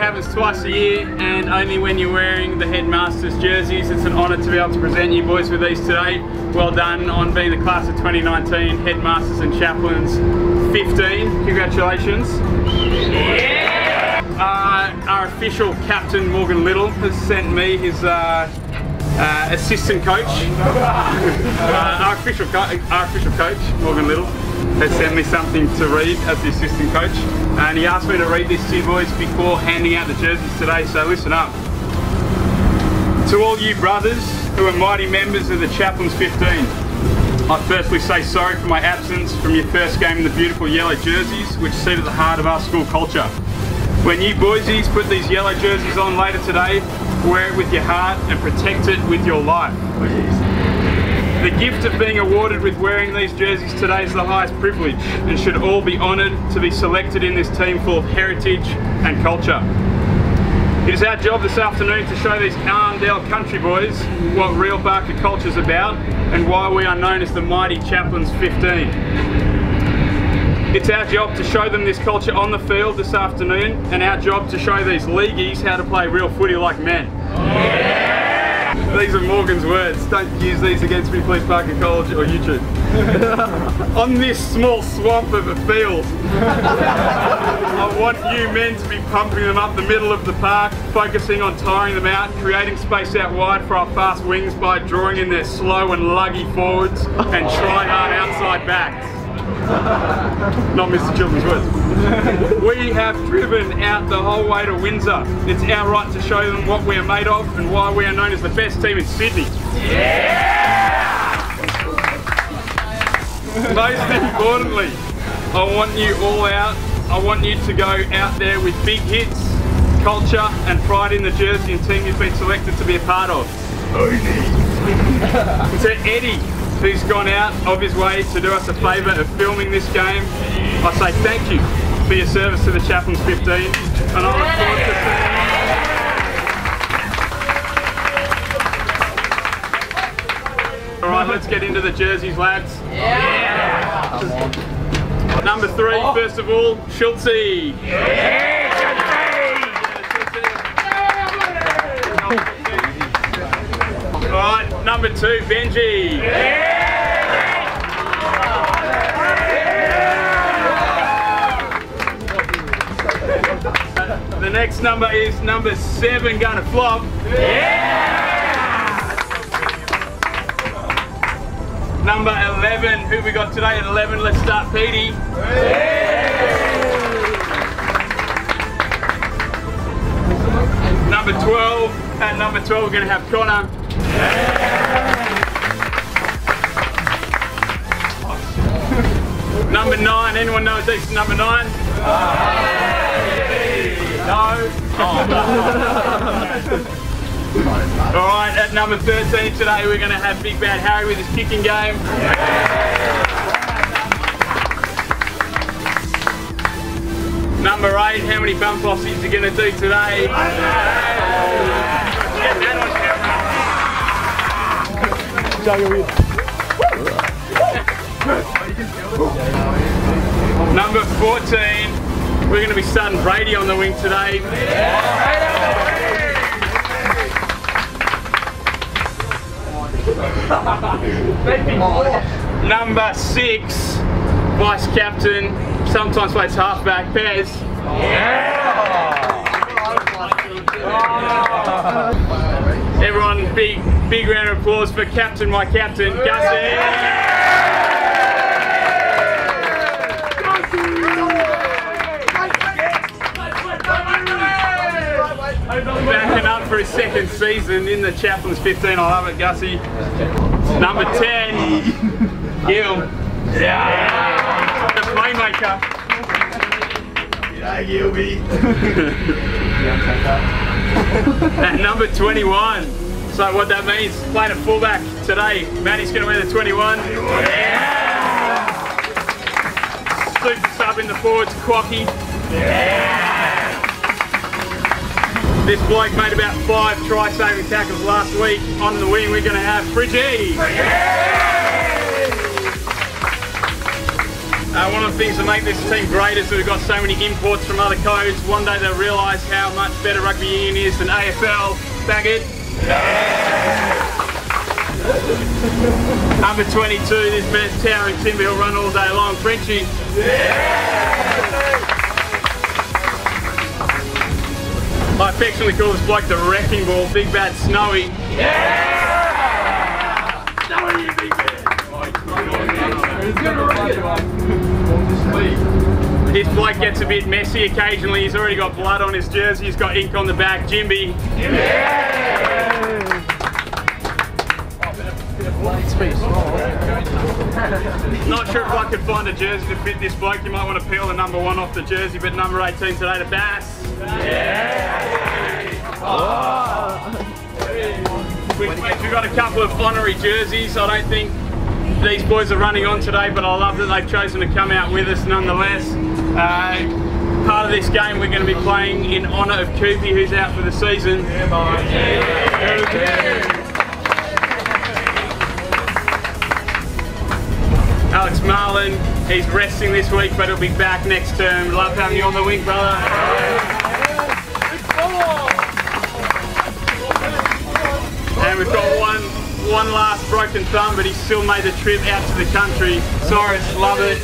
happens twice a year and only when you're wearing the headmaster's jerseys. It's an honour to be able to present you boys with these today. Well done on being the class of 2019 headmasters and chaplains 15. Congratulations. Uh, our official captain Morgan Little has sent me his uh, uh, assistant coach. Uh, our official co our official coach Morgan Little has sent me something to read as the assistant coach, and he asked me to read this to you boys before handing out the jerseys today. So listen up. To all you brothers who are mighty members of the Chaplains 15, I firstly say sorry for my absence from your first game in the beautiful yellow jerseys, which sit at the heart of our school culture. When you boysies put these yellow jerseys on later today, wear it with your heart and protect it with your life. The gift of being awarded with wearing these jerseys today is the highest privilege and should all be honoured to be selected in this team full of heritage and culture. It is our job this afternoon to show these Arndell country boys what real Barker culture is about and why we are known as the mighty Chaplains 15. It's our job to show them this culture on the field this afternoon and our job to show these leagueies how to play real footy like men. These are Morgan's words. Don't use these against me, please, Barker College or YouTube. on this small swamp of a field, I want you men to be pumping them up the middle of the park, focusing on tiring them out, creating space out wide for our fast wings by drawing in their slow and luggy forwards and try hard outside backs. Not Mr. Children's words. we have driven out the whole way to Windsor. It's our right to show them what we are made of and why we are known as the best team in Sydney. Yeah! Most importantly, I want you all out. I want you to go out there with big hits, culture and pride in the jersey and team you've been selected to be a part of. to Eddie, who's gone out of his way to do us a favour of filming this game, I say thank you for your service to the Chaplains 15 and I look forward to seeing you. Alright, let's get into the jerseys, lads. Number three, oh. first of all, Schultzy. Alright, number two, Benji. The next number is number seven, gonna flop. Yeah. Number 11, who we got today at 11? Let's start Petey. Yeah! Number 12, at number 12 we're to have Connor. Yeah! Number 9, anyone know who's number 9? No? Oh. Alright, at number 13 today we're going to have Big Bad Harry with his kicking game. Number 8, how many bump offs is he going to do today? Get that on going to be starting Brady on the wing today. Number six, vice captain, sometimes plays halfback, Pez. Everyone, big, big round of applause for captain, my captain, Gussie. Season in the Chaplains 15. I love it, Gussie. Number 10, Gil. Yeah. The playmaker. Yeah, Gilby. At number 21, So what that means, playing a fullback today, Manny's going to wear the 21. Yeah. Super sub in the forwards, Quacky. This bloke made about five try-saving tackles last week. On the wing, we're going to have Bridgie. Uh, one of the things that make this team great is that we've got so many imports from other codes. One day they'll realise how much better rugby union is than AFL. Baggett. Number 22, this best towering timber, he'll run all day long. Frenchie. I affectionately call this bloke the wrecking ball, Big Bad Snowy. Yeah! Snowy, you big This bloke gets a bit messy occasionally. He's already got blood on his jersey. He's got ink on the back. Jimby. Not sure if I could find a jersey to fit this bloke. You might want to peel the number one off the jersey, but number 18 today to Bass. We, we've got a couple of honorary jerseys. I don't think these boys are running on today, but I love that they've chosen to come out with us nonetheless. Uh, part of this game we're going to be playing in honour of Koopy, who's out for the season. Alex Marlin, he's resting this week, but he'll be back next term. Love having you on the wing, brother. And we've got one one last broken thumb, but he still made the trip out to the country. Cyrus, love it.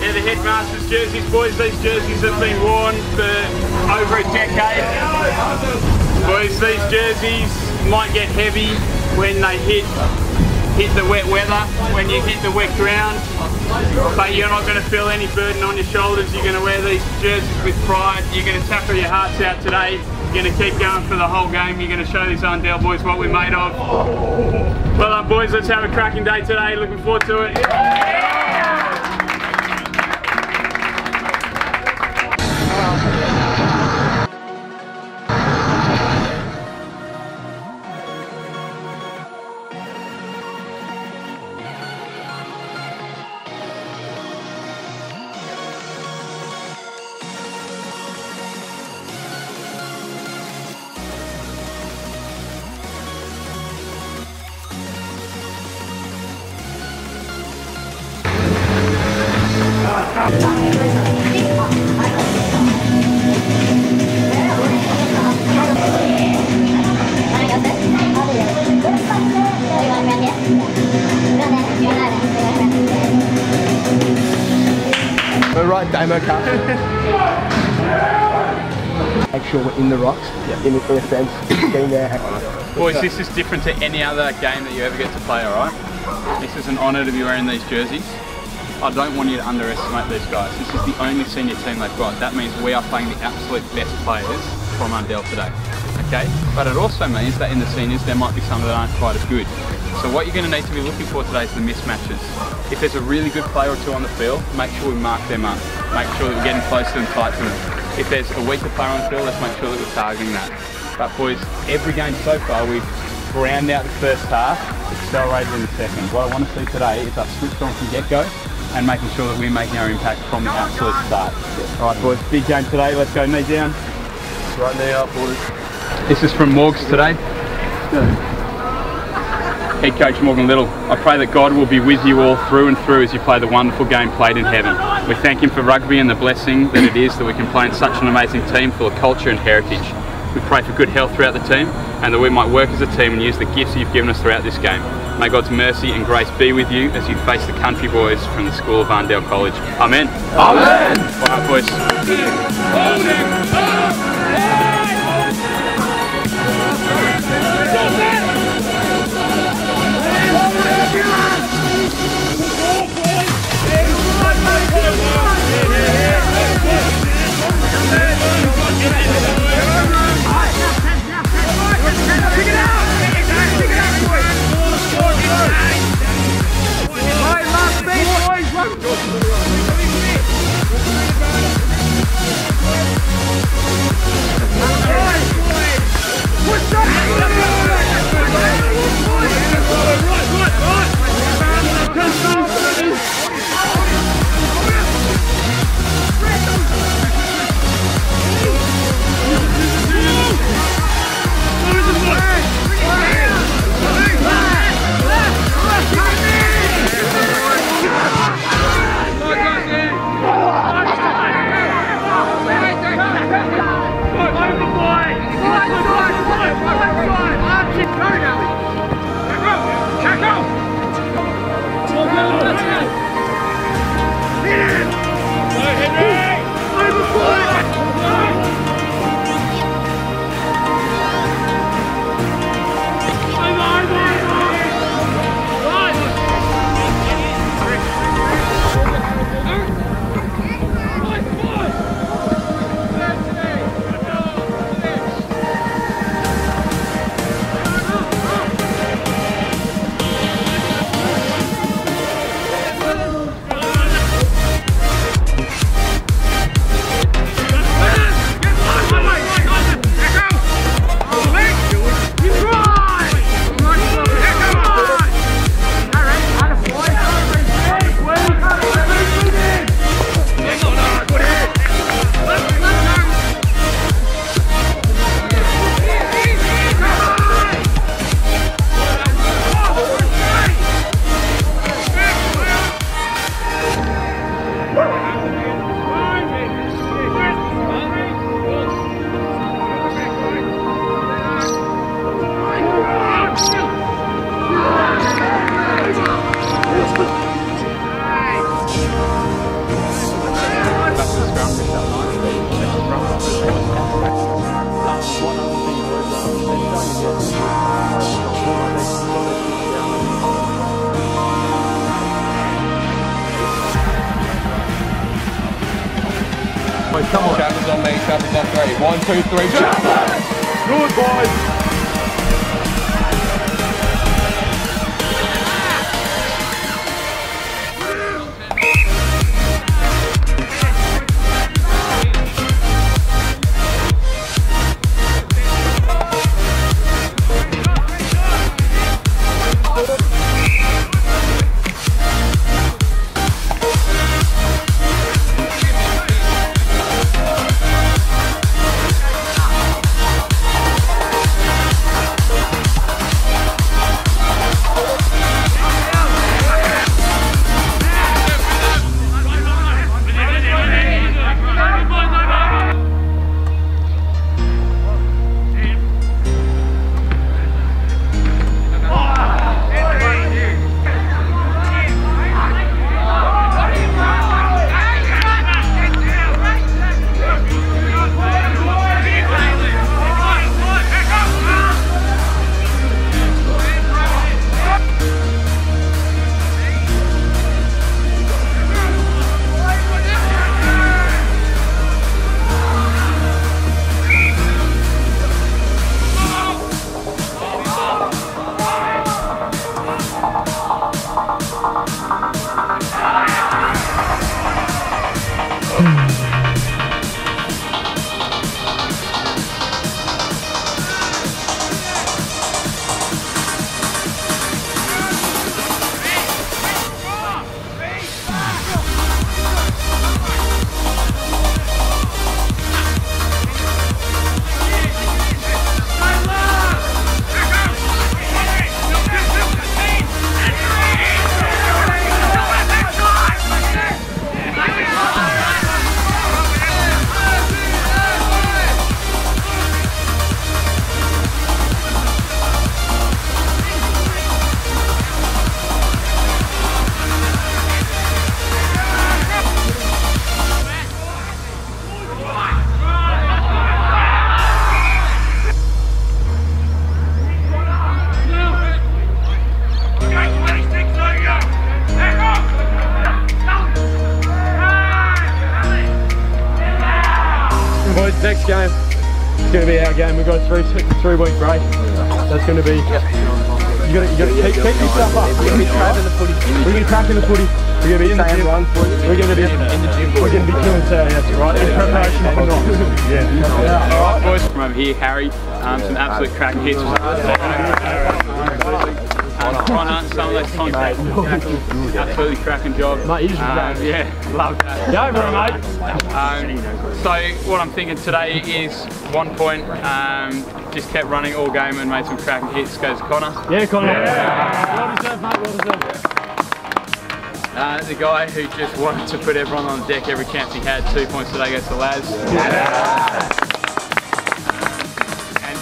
Yeah, the headmasters jerseys, boys. These jerseys have been worn for over a decade. Boys, these jerseys might get heavy when they hit hit the wet weather, when you hit the wet ground, but you're not going to feel any burden on your shoulders. You're going to wear these jerseys with pride. You're going to tackle your hearts out today. You're going to keep going for the whole game. You're going to show these Arndell boys what we're made of. Well done, boys. Let's have a cracking day today. Looking forward to it. Right demo car. Make sure we're in the rocks, in, in a sense, getting there. Boys, this is different to any other game that you ever get to play, alright? This is an honour to be wearing these jerseys. I don't want you to underestimate these guys. This is the only senior team they've got. That means we are playing the absolute best players from Arndell today. Okay? But it also means that in the seniors there might be some that aren't quite as good. So what you're going to need to be looking for today is the mismatches. If there's a really good player or two on the field, make sure we mark them up. Make sure that we're getting close to them, tight to them. If there's a weaker player on the field, let's make sure that we're targeting that. But boys, every game so far we've ground out the first half, accelerated in the second. What I want to see today is us switched on from get-go and making sure that we're making our impact from the absolute start. All right, boys, big game today. Let's go knee down. Right knee up, boys. This is from Morgs today. Head coach Morgan Little, I pray that God will be with you all through and through as you play the wonderful game played in heaven. We thank Him for rugby and the blessing that it is that we can play in such an amazing team full of culture and heritage. We pray for good health throughout the team and that we might work as a team and use the gifts you've given us throughout this game. May God's mercy and grace be with you as you face the country boys from the School of Arndell College. Amen. Amen. All right, boys. Right, last boys. Chaplain's on me, Chaplain's on three. One, two, three, Chaplain! Good boys! Got a three three week break. That's going to be. You got to you got to keep, keep yourself up. We're going to be cracking the footy. We're going to be cracking the footy. We're going to be in the gym. We're going to be in the gym. We're going to be killing. That's right. In preparation for the Yeah. All right, boys. From over here, Harry. Um, some absolute cracking hits. Um, Connor, some of those contacts, absolutely cracking job. Mate, you just Um, yeah, love that. Go for it, mate. Um, so what I'm thinking today is one point, um, just kept running all game and made some cracking hits. Goes to Connor. Yeah, Connor. Well deserved, mate. Well deserved. Uh, the guy who just wanted to put everyone on deck every chance he had. Two points today goes to Laz. And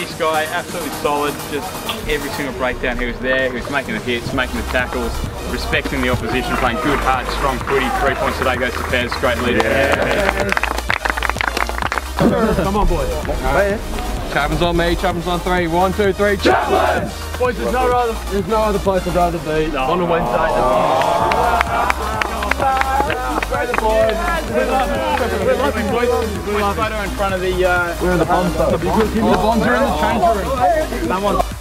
this guy, absolutely solid. Just every single breakdown, he was there. He was making the hits, making the tackles, respecting the opposition, playing good, hard, strong footy. Three points today goes to Pez. Great leader. Come on, boys. Chaplain's on me, Chaplain's on three. One, two, three, Chaplain! Boys, there's no other, there's no other place I'd rather be on a Wednesday. Oh. We're loving boys. We're photo in front of the. Uh, We're in the bomb stuff. The bombs are in the change room. Someone.